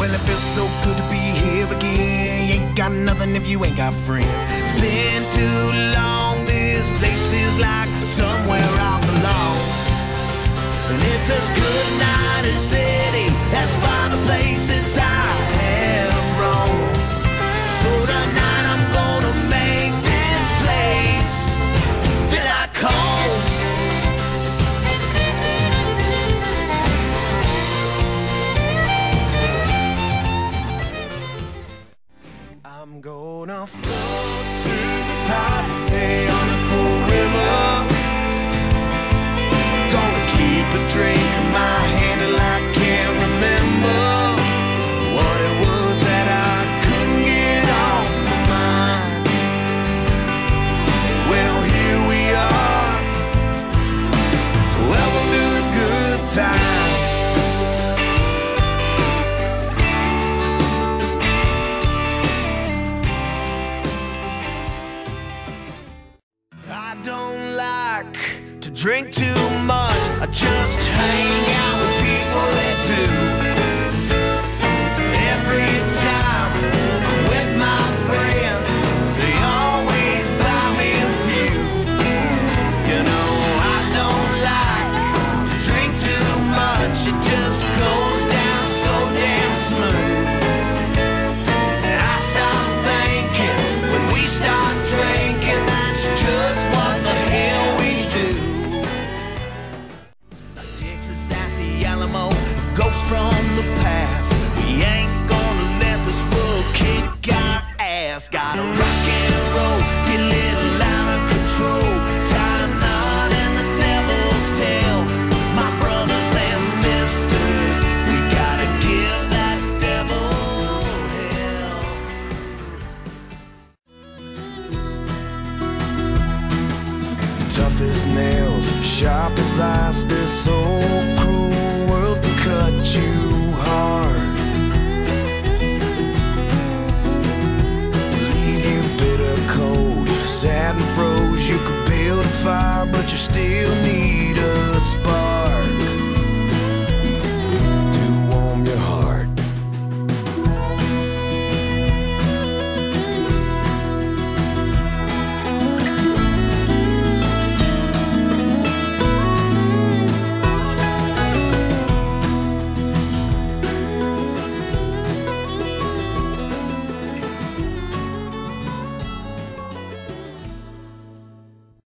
Well, it feels so good to be here again. You ain't got nothing if you ain't got friends. It's been too long. Through this hot don't like to drink too much. I just hang out with people that do. Alamo, ghosts from the past. We ain't gonna let this world kick our ass. Gotta rock and roll, get a little out of control. Tie a knot in the devil's tail. My brothers and sisters, we gotta give that devil hell. Tough as nails, sharp as ice. This old cruel cut you hard. Leave you bitter cold, sad and froze. You could build a fire, but you're still